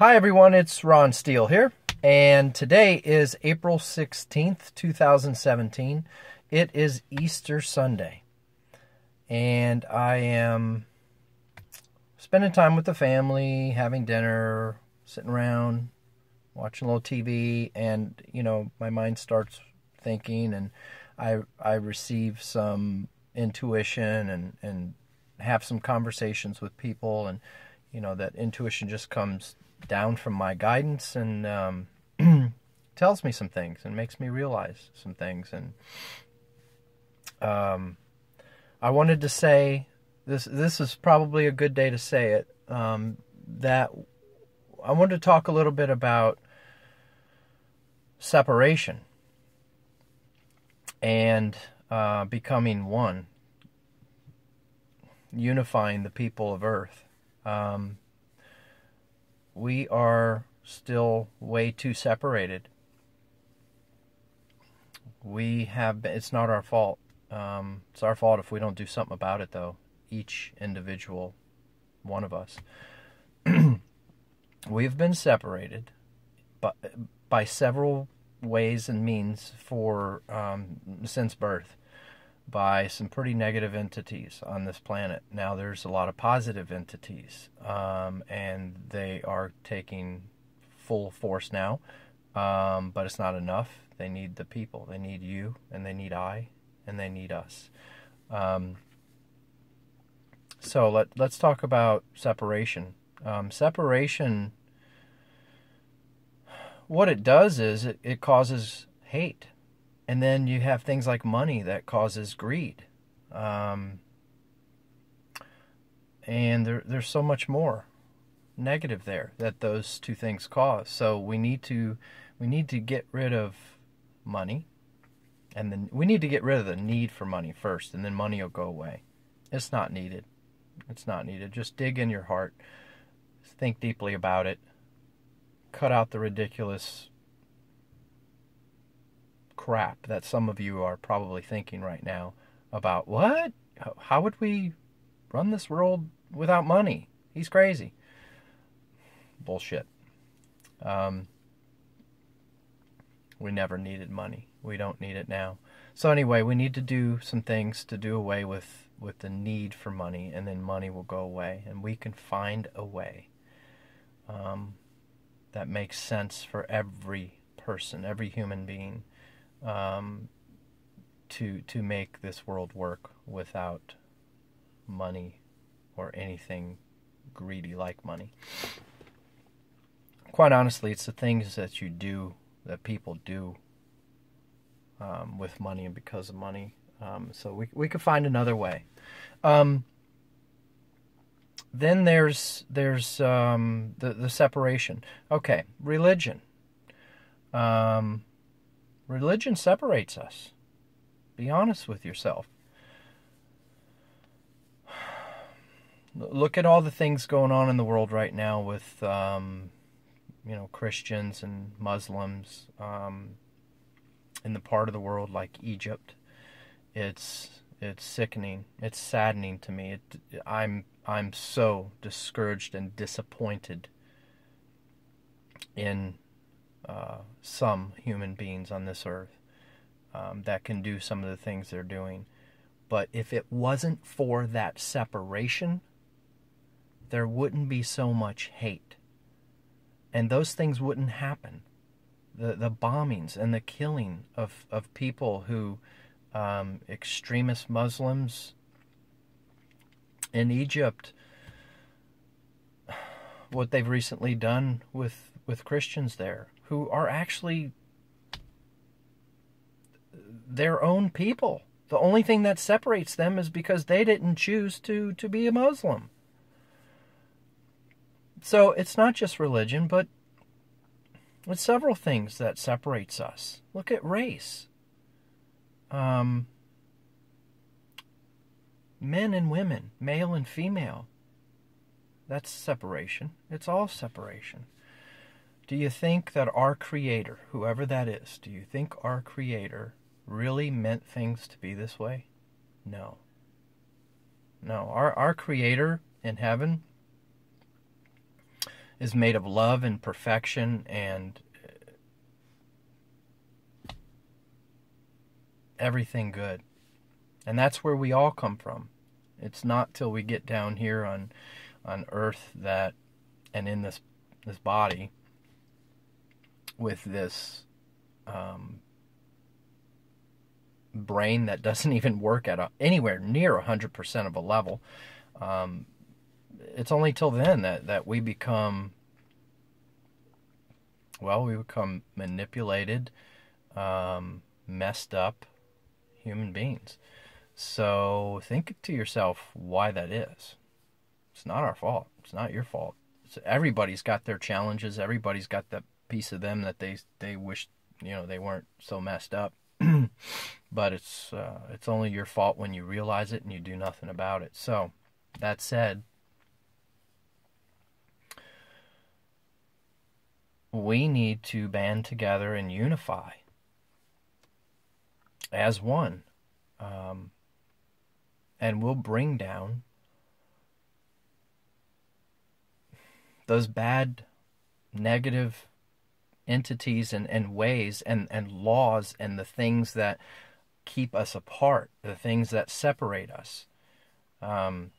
Hi, everyone. It's Ron Steele here. And today is April 16th, 2017. It is Easter Sunday. And I am spending time with the family, having dinner, sitting around, watching a little TV. And, you know, my mind starts thinking, and I, I receive some intuition and, and have some conversations with people. And, you know, that intuition just comes down from my guidance and um, tells me some things and makes me realize some things. And um, I wanted to say this. This is probably a good day to say it. Um, that I wanted to talk a little bit about separation and uh, becoming one, unifying the people of Earth. Um, we are still way too separated. We have been, it's not our fault. Um, it's our fault if we don't do something about it, though. Each individual one of us. We've been separated by, by several ways and means for um, since birth by some pretty negative entities on this planet. Now there's a lot of positive entities, um, and they are taking full force now. Um, but it's not enough. They need the people. They need you, and they need I, and they need us. Um, so let let's talk about separation. Um, separation. What it does is it, it causes hate and then you have things like money that causes greed. Um, and there, there's so much more negative there that those two things cause. So we need to we need to get rid of money, and then we need to get rid of the need for money first, and then money will go away. It's not needed. It's not needed. Just dig in your heart, think deeply about it, cut out the ridiculous crap that some of you are probably thinking right now about what? How would we run this world without money? He's crazy. Bullshit. Um, we never needed money. We don't need it now. So anyway, we need to do some things to do away with with the need for money, and then money will go away, and we can find a way um, that makes sense for every person, every human being um, to to make this world work without money or anything greedy like money. Quite honestly, it's the things that you do that people do um, with money and because of money. Um, so we we could find another way. Um, then there's there's um, the the separation. Okay, religion. Um, Religion separates us. Be honest with yourself. Look at all the things going on in the world right now with, um, you know, Christians and Muslims um, in the part of the world like Egypt. It's it's sickening. It's saddening to me. It, I'm I'm so discouraged and disappointed in uh, some human beings on this earth um, that can do some of the things they're doing. But if it wasn't for that separation, there wouldn't be so much hate. And those things wouldn't happen. The, the bombings and the killing of, of people who, um, extremist Muslims in Egypt, what they've recently done with, with Christians there, who are actually their own people. The only thing that separates them is because they didn't choose to, to be a Muslim. So it's not just religion, but it's several things that separates us. Look at race. Um, men and women, male and female. That's separation. It's all separation. Do you think that our Creator, whoever that is, do you think our Creator really meant things to be this way? No. No. Our, our Creator in heaven is made of love and perfection and uh, everything good. And that's where we all come from. It's not till we get down here on on earth that and in this this body with this um, brain that doesn't even work at a, anywhere near 100% of a level. Um, it's only till then that, that we become, well, we become manipulated, um, messed up human beings. So think to yourself why that is. It's not our fault. It's not your fault. It's, everybody's got their challenges. Everybody's got that piece of them that they they wish you know they weren't so messed up. but it's uh, it's only your fault when you realize it and you do nothing about it. So that said, we need to band together and unify as one. Um, and we'll bring down those bad, negative entities and, and ways and, and laws and the things that keep us apart, the things that separate us. Um,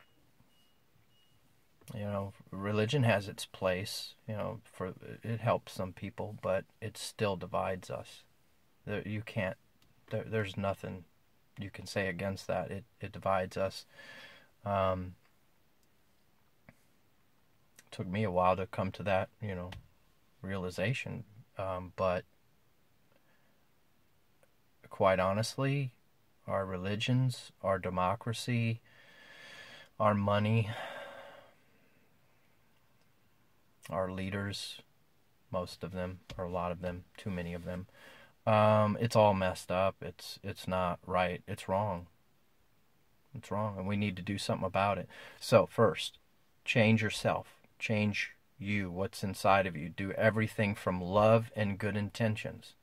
you know, religion has its place. You know, for it helps some people, but it still divides us. There, you can't. There, there's nothing you can say against that. It it divides us. Um, took me a while to come to that, you know, realization. Um, but quite honestly, our religions, our democracy, our money, our leaders, most of them, or a lot of them, too many of them, um, it's all messed up. It's it's not right. It's wrong. It's wrong, and we need to do something about it. So first, change yourself. Change you, what's inside of you. Do everything from love and good intentions.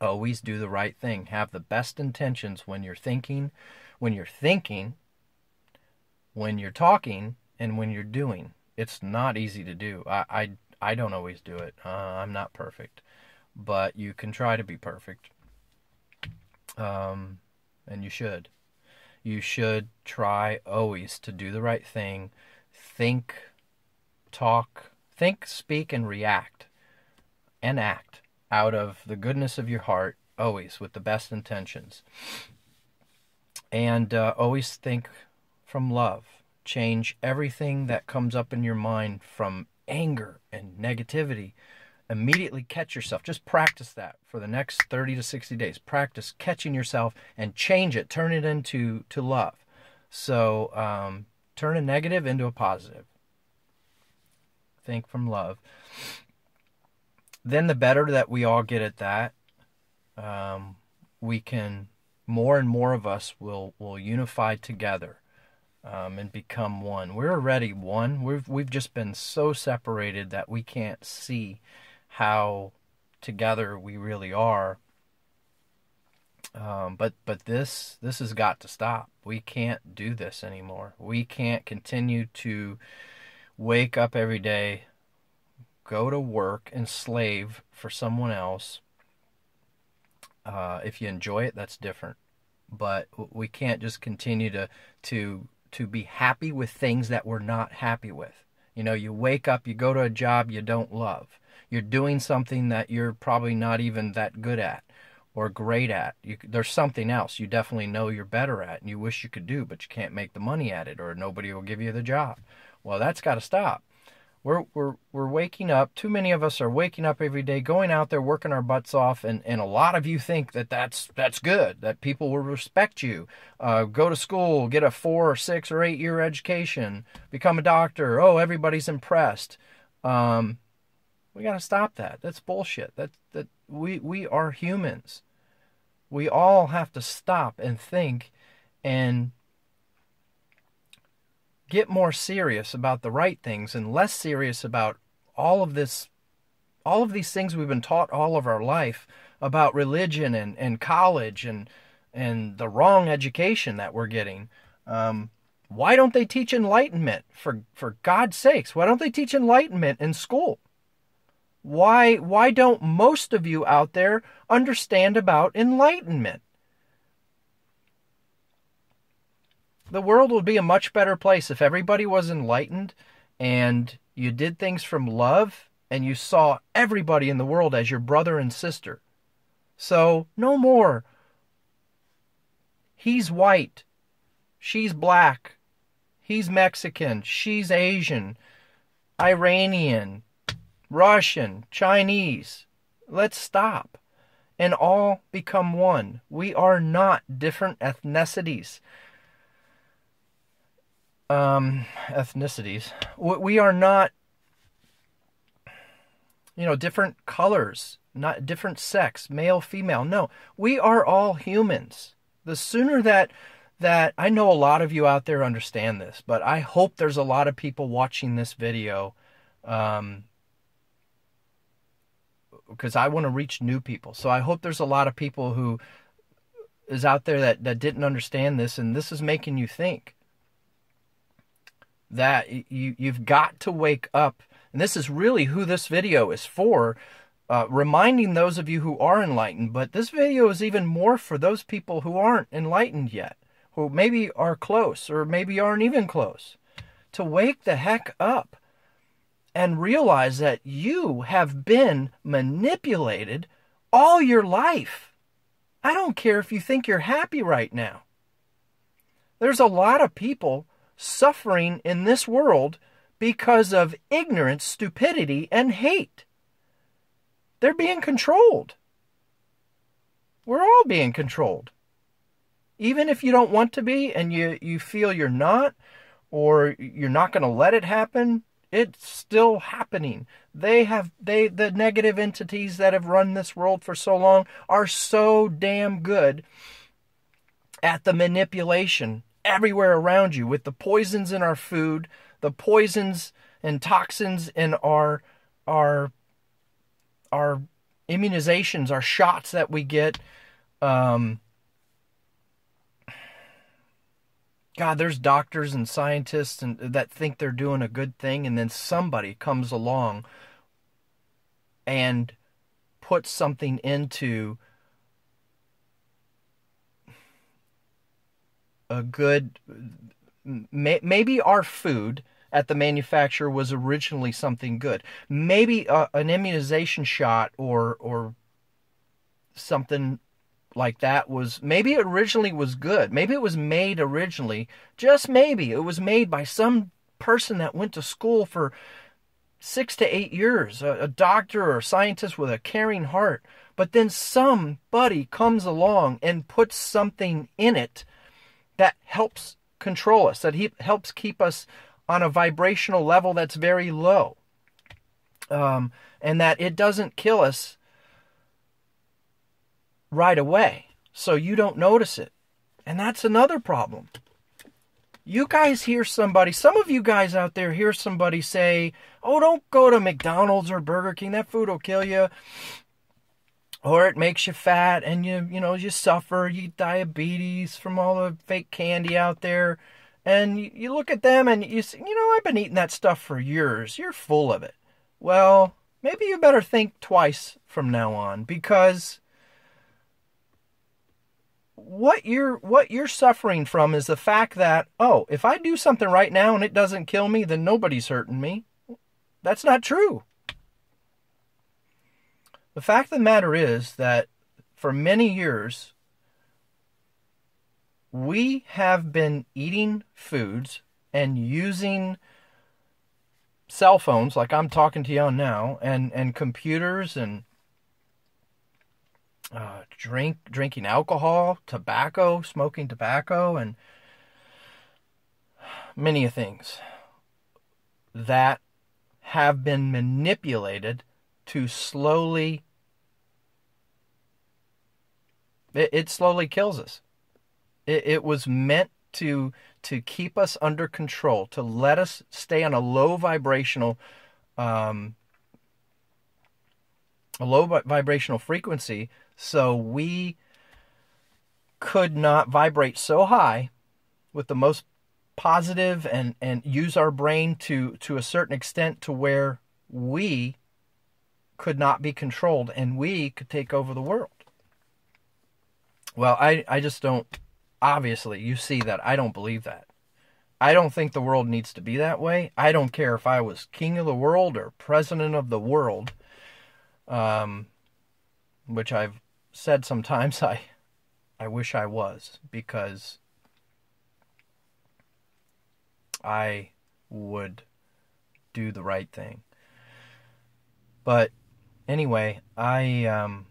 Always do the right thing. Have the best intentions when you're thinking, when you're thinking, when you're talking, and when you're doing. It's not easy to do. I I, I don't always do it. Uh, I'm not perfect but you can try to be perfect. Um, and you should. You should try always to do the right thing, think, talk, think, speak, and react and act out of the goodness of your heart, always with the best intentions. And uh, always think from love. Change everything that comes up in your mind from anger and negativity immediately catch yourself. Just practice that for the next 30 to 60 days. Practice catching yourself and change it. Turn it into to love. So um, turn a negative into a positive. Think from love. Then the better that we all get at that, um, we can more and more of us will will unify together um, and become one. We're already one. We've we've just been so separated that we can't see how together we really are. Um, but but this this has got to stop. We can't do this anymore. We can't continue to wake up every day, go to work, and slave for someone else. Uh, if you enjoy it, that's different. But we can't just continue to to to be happy with things that we're not happy with. You know, you wake up, you go to a job you don't love you're doing something that you're probably not even that good at or great at. You, there's something else you definitely know you're better at and you wish you could do, but you can't make the money at it or nobody will give you the job. Well, that's got to stop. We're, we're, we're waking up. Too many of us are waking up every day, going out there, working our butts off, and, and a lot of you think that that's that's good. That people will respect you. Uh, go to school, get a four or six or eight year education, become a doctor. Oh, everybody's impressed. Um, we got to stop that. That's bullshit. That that we we are humans. We all have to stop and think and get more serious about the right things and less serious about all of this all of these things we've been taught all of our life about religion and, and college and and the wrong education that we're getting. Um, Why don't they teach enlightenment? For for God's sakes, why don't they teach enlightenment in school? Why why don't most of you out there understand about enlightenment? The world would be a much better place if everybody was enlightened and you did things from love and you saw everybody in the world as your brother and sister. So, no more. He's white. She's black. He's Mexican. She's Asian. Iranian. Russian. Chinese. Let's stop and all become one. We are not different ethnicities. Um, ethnicities. We are not you know, different colors, not different sex, male, female. No, we are all humans. The sooner that that I know a lot of you out there understand this, but I hope there's a lot of people watching this video um, because I want to reach new people. So I hope there's a lot of people who is out there that, that didn't understand this and this is making you think that you you've got to wake up and this is really who this video is for, uh, reminding those of you who are enlightened. But this video is even more for those people who aren't enlightened yet, who maybe are close or maybe aren't even close, to wake the heck up and realize that you have been manipulated all your life. I don't care if you think you're happy right now. There's a lot of people suffering in this world because of ignorance, stupidity, and hate. They're being controlled. We're all being controlled. Even if you don't want to be and you, you feel you're not, or you're not going to let it happen, it's still happening. They have they the negative entities that have run this world for so long are so damn good at the manipulation everywhere around you with the poisons in our food, the poisons and toxins in our our our immunizations, our shots that we get. Um, God, there's doctors and scientists and that think they're doing a good thing, and then somebody comes along and puts something into a good maybe our food at the manufacturer was originally something good. Maybe uh, an immunization shot or or something like that was maybe it originally was good. Maybe it was made originally, just maybe it was made by some person that went to school for six to eight years, a, a doctor or a scientist with a caring heart. But then somebody comes along and puts something in it that helps control us, that he helps keep us on a vibrational level that's very low. Um, and that it doesn't kill us right away. So you don't notice it. And that's another problem. You guys hear somebody, some of you guys out there hear somebody say, Oh, don't go to McDonald's or Burger King. That food will kill you. Or it makes you fat and you, you know, you suffer. You get diabetes from all the fake candy out there and you, you look at them and you say, you know, I've been eating that stuff for years. You're full of it. Well, maybe you better think twice from now on because what you're what you're suffering from is the fact that oh, if I do something right now and it doesn't kill me, then nobody's hurting me. That's not true. The fact of the matter is that for many years we have been eating foods and using cell phones like I'm talking to you on now and and computers and uh, drink drinking alcohol, tobacco, smoking tobacco and many things that have been manipulated to slowly it, it slowly kills us it, it was meant to to keep us under control, to let us stay on a low vibrational um, a low vibrational frequency so we could not vibrate so high with the most positive and and use our brain to to a certain extent to where we could not be controlled and we could take over the world. Well, I I just don't obviously you see that I don't believe that. I don't think the world needs to be that way. I don't care if I was king of the world or president of the world. Um which I've said sometimes I I wish I was because I would do the right thing. But anyway, I um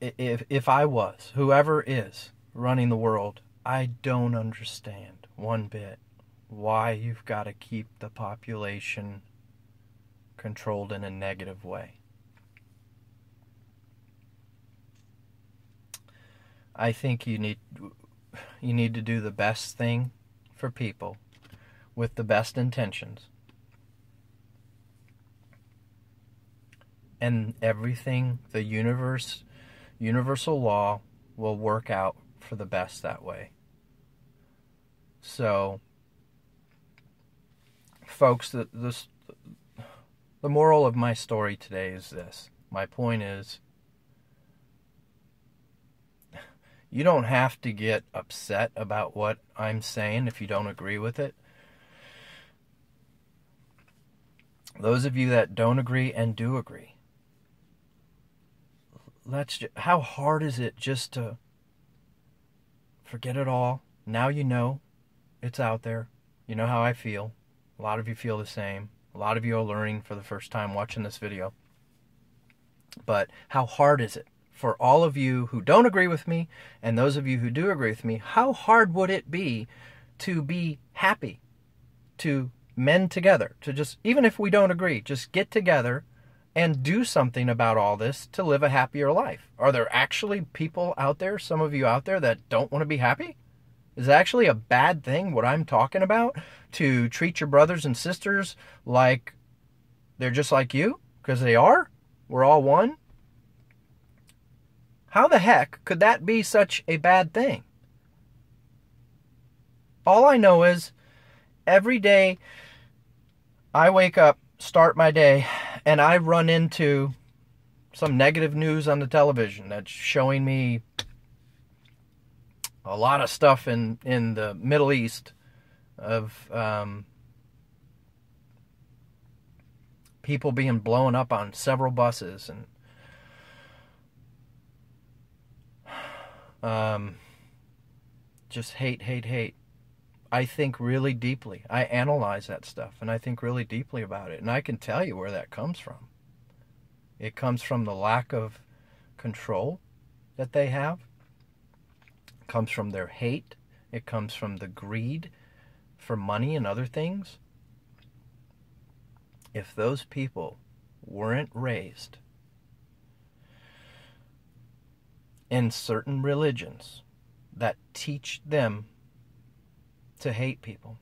if if I was whoever is running the world, I don't understand one bit why you've got to keep the population controlled in a negative way. I think you need you need to do the best thing for people with the best intentions. And everything, the universe, universal law will work out for the best that way. So, folks, the, this, the moral of my story today is this. My point is You don't have to get upset about what I'm saying if you don't agree with it. Those of you that don't agree and do agree, let's just, how hard is it just to forget it all? Now you know it's out there. You know how I feel. A lot of you feel the same. A lot of you are learning for the first time watching this video. But how hard is it for all of you who don't agree with me and those of you who do agree with me, how hard would it be to be happy, to mend together, to just, even if we don't agree, just get together and do something about all this to live a happier life? Are there actually people out there, some of you out there, that don't want to be happy? Is actually a bad thing, what I'm talking about, to treat your brothers and sisters like they're just like you? Because they are? We're all one? How the heck could that be such a bad thing? All I know is every day I wake up, start my day, and I run into some negative news on the television that's showing me a lot of stuff in, in the Middle East of um, people being blown up on several buses and Um, just hate, hate, hate. I think really deeply. I analyze that stuff and I think really deeply about it. And I can tell you where that comes from. It comes from the lack of control that they have. It comes from their hate. It comes from the greed for money and other things. If those people weren't raised in certain religions that teach them to hate people,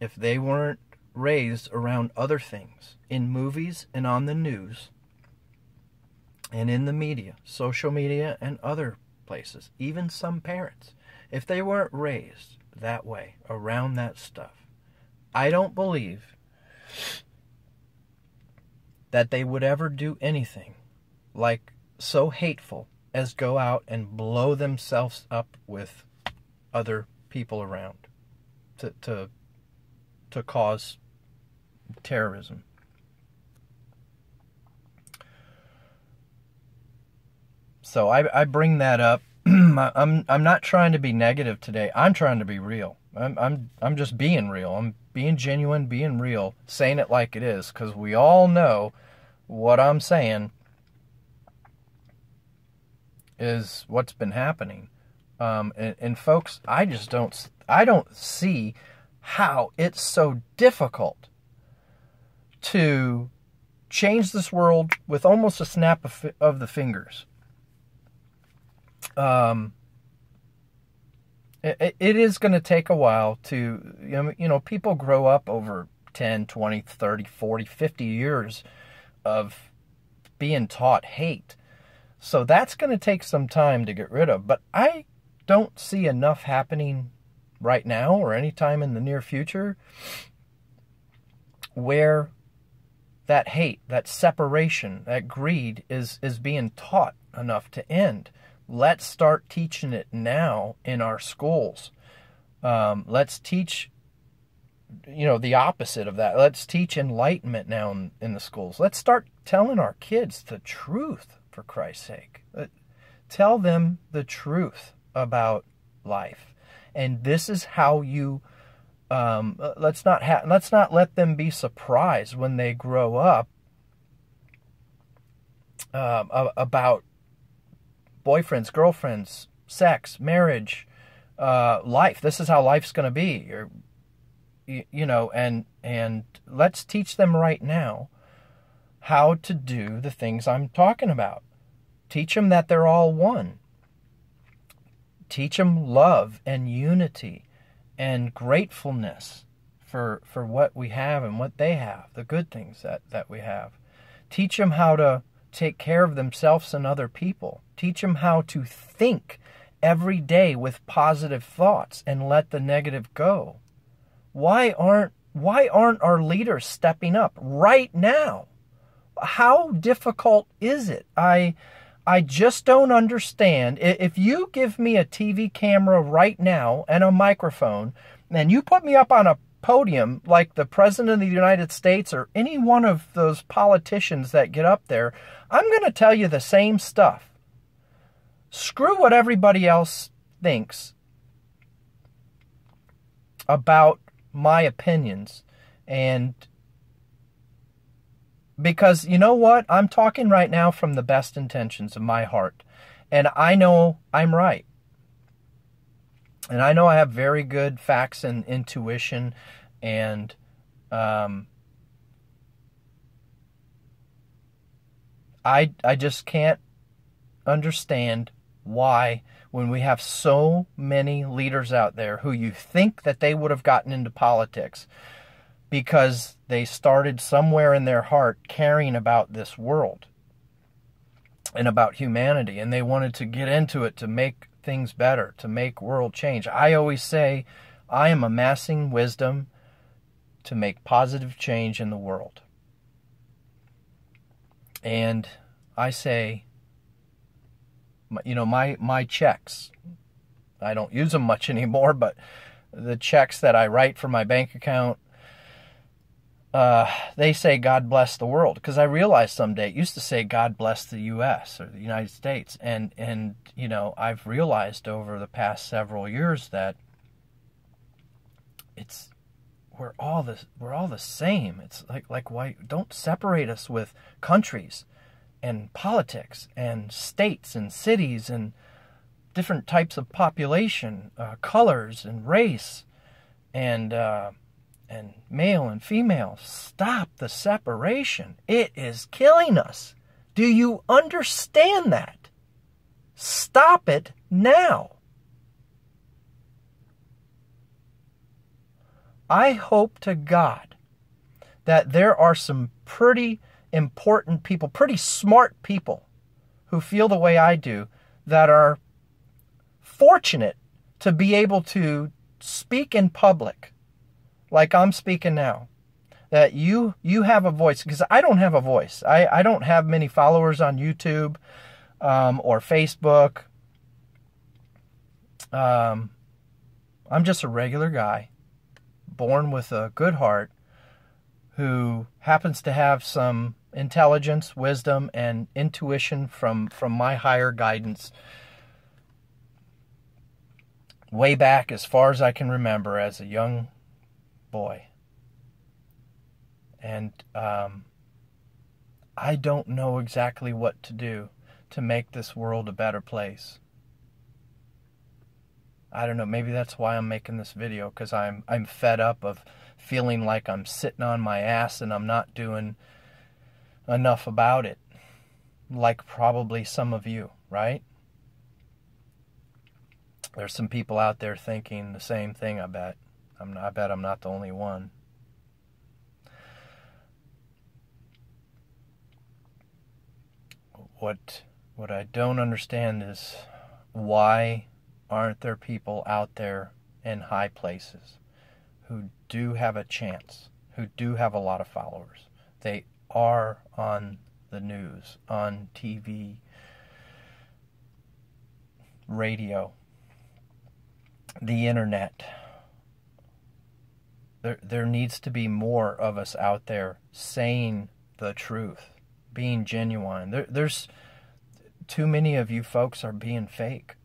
if they weren't raised around other things in movies and on the news and in the media, social media and other places, even some parents, if they weren't raised that way around that stuff, I don't believe that they would ever do anything like so hateful as go out and blow themselves up with other people around to to to cause terrorism. So I, I bring that up. I'm I'm not trying to be negative today. I'm trying to be real. I'm I'm I'm just being real. I'm being genuine, being real, saying it like it is cuz we all know what I'm saying is what's been happening. Um, and, and folks, I just don't, I don't see how it's so difficult to change this world with almost a snap of, of the fingers. Um, it, it is going to take a while to, you know, people grow up over 10, 20, 30, 40, 50 years of being taught hate so that's going to take some time to get rid of. But I don't see enough happening right now or anytime in the near future where that hate, that separation, that greed is is being taught enough to end. Let's start teaching it now in our schools. Um, let's teach, you know, the opposite of that. Let's teach enlightenment now in, in the schools. Let's start telling our kids the truth, for Christ's sake. Tell them the truth about life, and this is how you um, uh, let's not ha- let's not let them be surprised when they grow up um, about boyfriends, girlfriends, sex, marriage, uh, life. This is how life's going to be. You're, you, you know, and and let's teach them right now how to do the things I'm talking about. Teach them that they're all one. Teach them love and unity and gratefulness for for what we have and what they have, the good things that, that we have. Teach them how to take care of themselves and other people. Teach them how to think every day with positive thoughts and let the negative go. Why aren't why aren't our leaders stepping up right now? How difficult is it? I I just don't understand. If you give me a TV camera right now and a microphone, and you put me up on a podium like the President of the United States or any one of those politicians that get up there, I'm going to tell you the same stuff. Screw what everybody else thinks about my opinions and because you know what? I'm talking right now from the best intentions of my heart. And I know I'm right. And I know I have very good facts and intuition and um, I I just can't understand why when we have so many leaders out there who you think that they would have gotten into politics because they started somewhere in their heart caring about this world and about humanity and they wanted to get into it to make things better to make world change. I always say i am amassing wisdom to make positive change in the world. And i say you know my my checks i don't use them much anymore but the checks that i write for my bank account uh, they say God bless the world because I realized someday it used to say God bless the U.S. or the United States, and and you know I've realized over the past several years that it's we're all the we're all the same. It's like like why don't separate us with countries and politics and states and cities and different types of population, uh, colors and race and. Uh, and male and female. Stop the separation. It is killing us. Do you understand that? Stop it now. I hope to God that there are some pretty important people, pretty smart people who feel the way I do that are fortunate to be able to speak in public like I'm speaking now that you you have a voice because I don't have a voice. I, I don't have many followers on YouTube um, or Facebook. Um, I'm just a regular guy, born with a good heart, who happens to have some intelligence, wisdom, and intuition from from my higher guidance. Way back, as far as I can remember, as a young boy. And um, I don't know exactly what to do to make this world a better place. I don't know, maybe that's why I'm making this video cuz I'm I'm fed up of feeling like I'm sitting on my ass and I'm not doing enough about it. Like probably some of you, right? There's some people out there thinking the same thing, I bet. I'm not, I bet I'm not the only one. What what I don't understand is why aren't there people out there in high places who do have a chance, who do have a lot of followers? They are on the news, on TV, radio, the internet. There, there needs to be more of us out there saying the truth, being genuine. There, there's too many of you folks are being fake.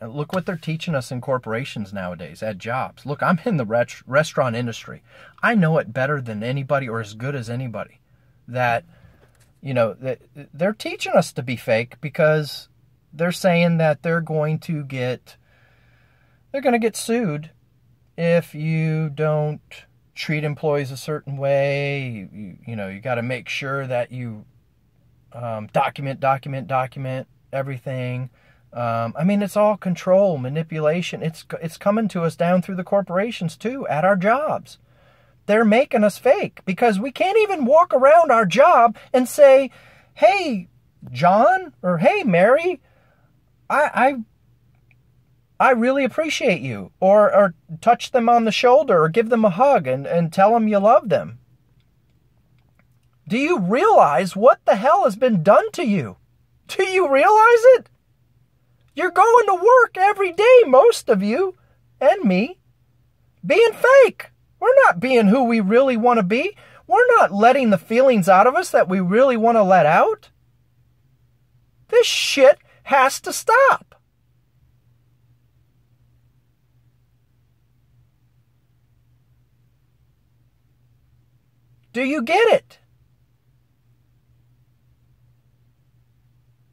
Uh, look what they're teaching us in corporations nowadays at jobs. Look, I'm in the ret- restaurant industry. I know it better than anybody or as good as anybody that you know that they're teaching us to be fake because they're saying that they're going to get they're going to get sued if you don't treat employees a certain way you, you, know you got to make sure that you um, document document document everything um, I mean, it's all control, manipulation. It's it's coming to us down through the corporations too at our jobs. They're making us fake because we can't even walk around our job and say, "Hey, John," or "Hey, Mary, I I, I really appreciate you," or or touch them on the shoulder or give them a hug and and tell them you love them. Do you realize what the hell has been done to you? Do you realize it? You're going to work every day, most of you, and me, being fake. We're not being who we really want to be. We're not letting the feelings out of us that we really want to let out. This shit has to stop. Do you get it?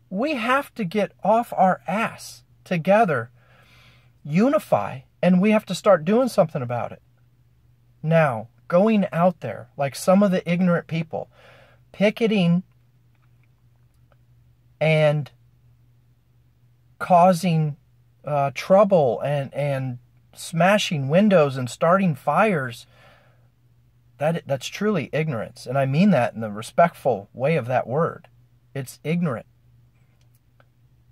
We have to get off our ass together, unify, and we have to start doing something about it. Now, going out there, like some of the ignorant people, picketing and causing uh, trouble and, and smashing windows and starting fires, that, that's truly ignorance. And I mean that in the respectful way of that word. It's ignorant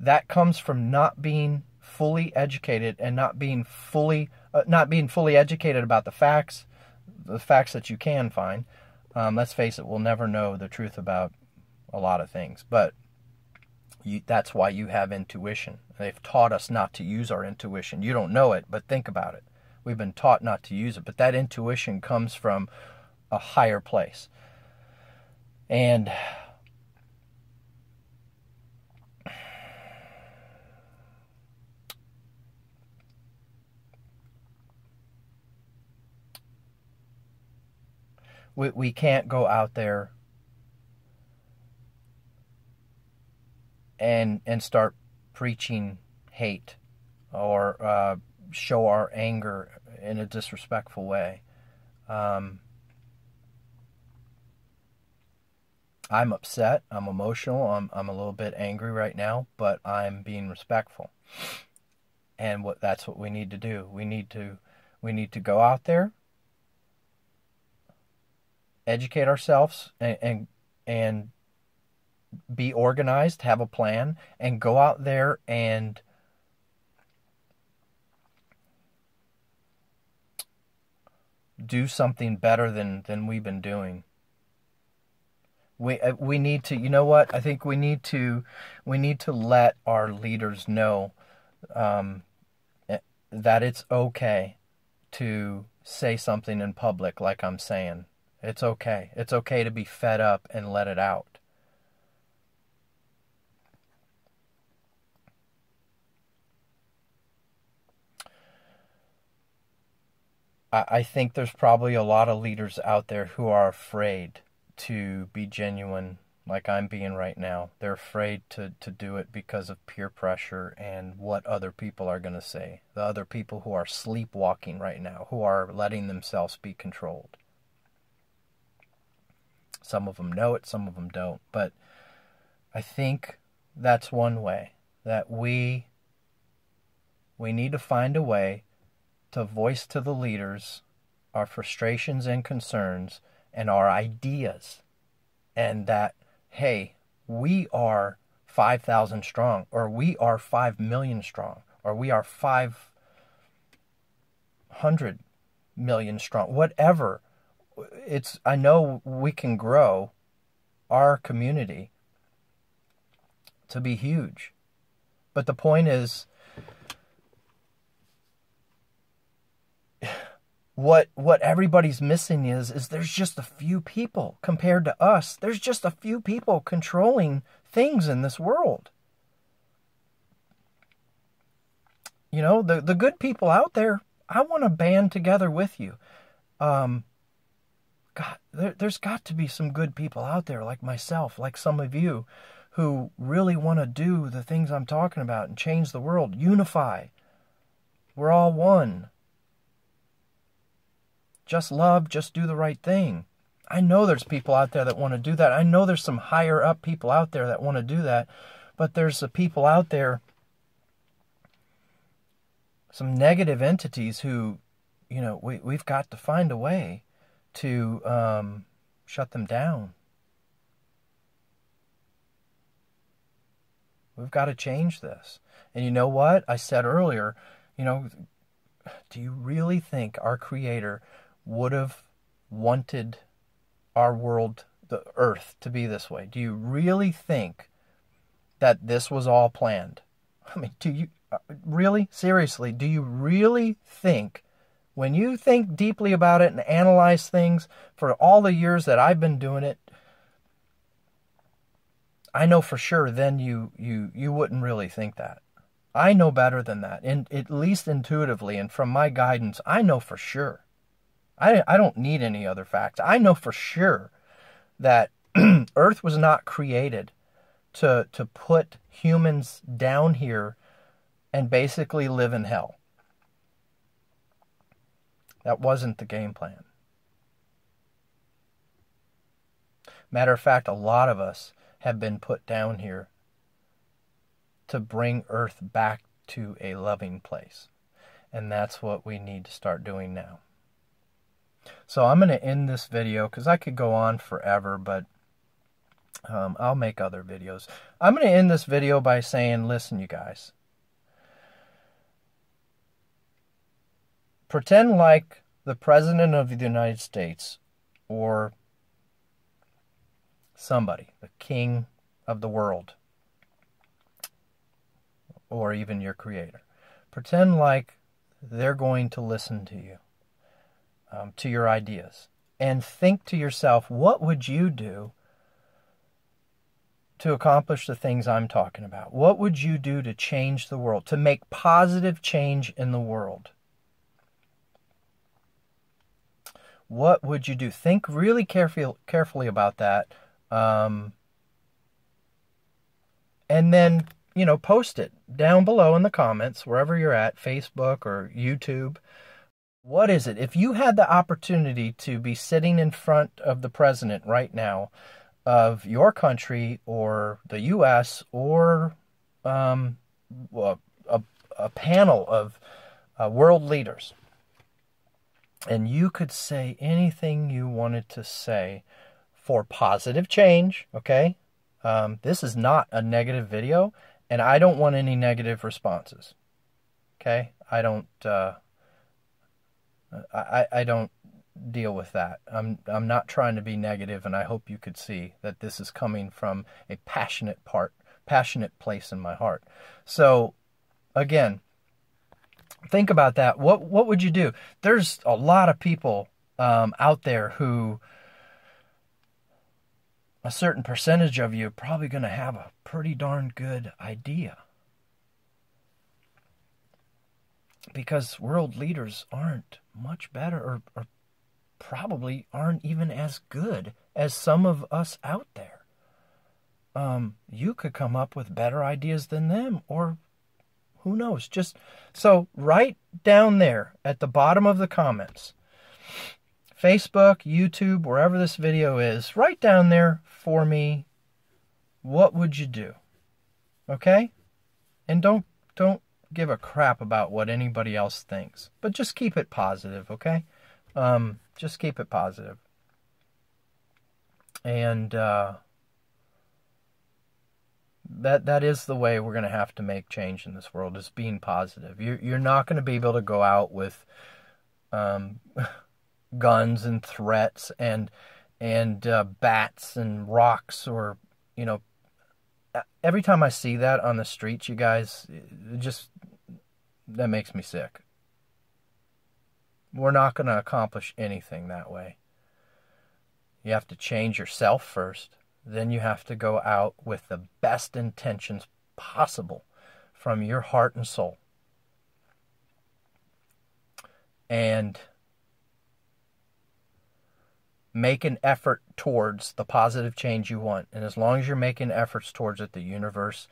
that comes from not being fully educated and not being fully uh, not being fully educated about the facts, the facts that you can find. Um, let's face it, we'll never know the truth about a lot of things, but you, that's why you have intuition. They've taught us not to use our intuition. You don't know it, but think about it. We've been taught not to use it, but that intuition comes from a higher place. And we, we can't go out there and and start preaching hate or uh, show our anger in a disrespectful way. Um, I'm upset. I'm emotional. I'm I'm a little bit angry right now, but I'm being respectful. And what that's what we need to do. We need to we need to go out there educate ourselves and, and and be organized, have a plan, and go out there and do something better than than we've been doing. We uh, we need to, you know what? I think we need to we need to let our leaders know um, eh, that it's okay to say something in public, like I'm saying. It's okay. It's okay to be fed up and let it out. I think there's probably a lot of leaders out there who are afraid to be genuine like I'm being right now. They're afraid to, to do it because of peer pressure and what other people are going to say. The other people who are sleepwalking right now, who are letting themselves be controlled. Some of them know it, some of them don't. But I think that's one way that we we need to find a way to voice to the leaders our frustrations and concerns and our ideas and that hey, we are 5,000 strong, or we are 5 million strong, or we are 500 million strong, whatever. It's, I know we can grow our community to be huge. But the point is, what what everybody's missing is is there's just a few people compared to us. There's just a few people controlling things in this world. You know the the good people out there i want to band together with you. Um god there, there's got to be some good people out there like myself like some of you who really want to do the things i'm talking about and change the world unify. We're all one just love, just do the right thing. I know there's people out there that want to do that. I know there's some higher up people out there that want to do that. But there's the people out there, some negative entities who, you know, we, we've got to find a way to um, shut them down. We've got to change this. And you know what? I said earlier, you know, do you really think our Creator would have wanted our world, the earth, to be this way? Do you really think that this was all planned? I mean, do you uh, really, seriously, do you really think, when you think deeply about it and analyze things for all the years that I've been doing it, I know for sure then you you you wouldn't really think that. I know better than that. And at least intuitively and from my guidance, I know for sure. I, I don't need any other facts. I know for sure that Earth was not created to, to put humans down here and basically live in hell. That wasn't the game plan. Matter of fact, a lot of us have been put down here to bring Earth back to a loving place. And that's what we need to start doing now. So I'm going to end this video because I could go on forever, but um, I'll make other videos. I'm going to end this video by saying, listen, you guys. Pretend like the President of the United States or somebody, the King of the world, or even your Creator. Pretend like they're going to listen to you um, to your ideas and think to yourself, what would you do to accomplish the things I'm talking about? What would you do to change the world, to make positive change in the world? What would you do? Think really carefully, carefully about that. Um, and then, you know, post it down below in the comments, wherever you're at, Facebook or YouTube. What is it? If you had the opportunity to be sitting in front of the president right now of your country or the U.S. or um, a, a, panel of uh, world leaders, and you could say anything you wanted to say for positive change, okay? Um, this is not a negative video, and I don't want any negative responses. Okay? I don't. Uh, I, I don't deal with that. I'm I'm not trying to be negative, and I hope you could see that this is coming from a passionate part, passionate place in my heart. So, again, think about that. What what would you do? There's a lot of people um, out there who a certain percentage of you are probably going to have a pretty darn good idea. Because world leaders aren't much better or, or probably aren't even as good as some of us out there. Um, you could come up with better ideas than them, or who knows? Just so right down there at the bottom of the comments, Facebook, YouTube, wherever this video is, right down there for me. What would you do? Okay, and don't don't give a crap about what anybody else thinks. But just keep it positive, okay? Um, just keep it positive. And uh, that that is the way we're going to have to make change in this world is being positive. You're you're not going to be able to go out with um, guns and threats and and uh, bats and rocks or you know every time I see that on the streets, you guys, just that makes me sick. We're not going to accomplish anything that way. You have to change yourself first. Then you have to go out with the best intentions possible from your heart and soul. And make an effort towards the positive change you want. And as long as you're making efforts towards it, the universe,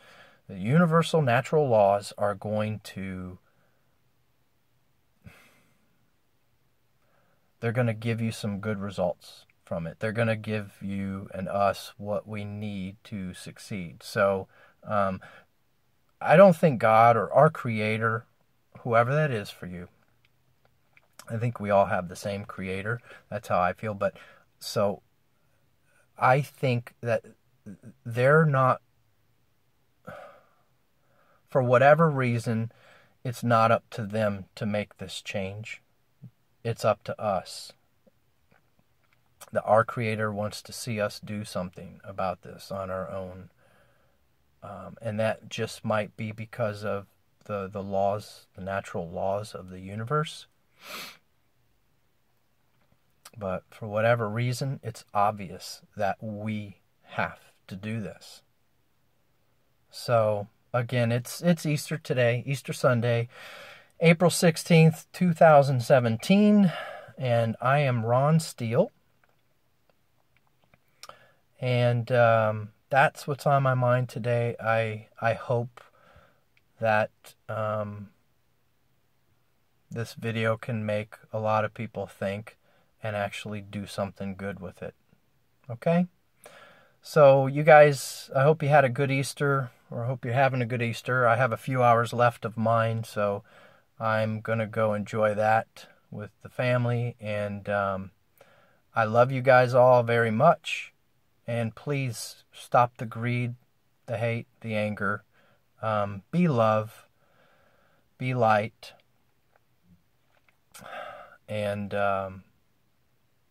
the universal natural laws are going to they're going to give you some good results from it. They're going to give you and us what we need to succeed. So, um, I don't think God or our Creator, whoever that is for you, I think we all have the same creator. That's how I feel. But so I think that they're not, for whatever reason, it's not up to them to make this change. It's up to us. That our Creator wants to see us do something about this on our own. Um, and that just might be because of the, the laws, the natural laws of the universe. But for whatever reason, it's obvious that we have to do this. So again, it's it's Easter today, Easter Sunday, April 16th, 2017, and I am Ron Steele. And um, that's what's on my mind today. I I hope that um, this video can make a lot of people think and actually do something good with it. Okay? So, you guys, I hope you had a good Easter, or I hope you're having a good Easter. I have a few hours left of mine, so I'm going to go enjoy that with the family. And um, I love you guys all very much. And please stop the greed, the hate, the anger. Um, be love, be light. And. Um,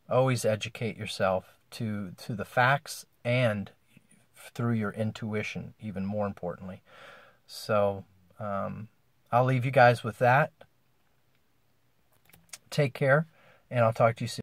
always educate yourself to to the facts and through your intuition even more importantly. So um, i'll leave you guys with that. Take care and i'll talk to you soon